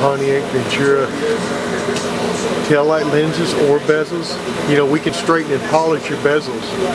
Pontiac Ventura taillight lenses or bezels, you know, we can straighten and polish your bezels.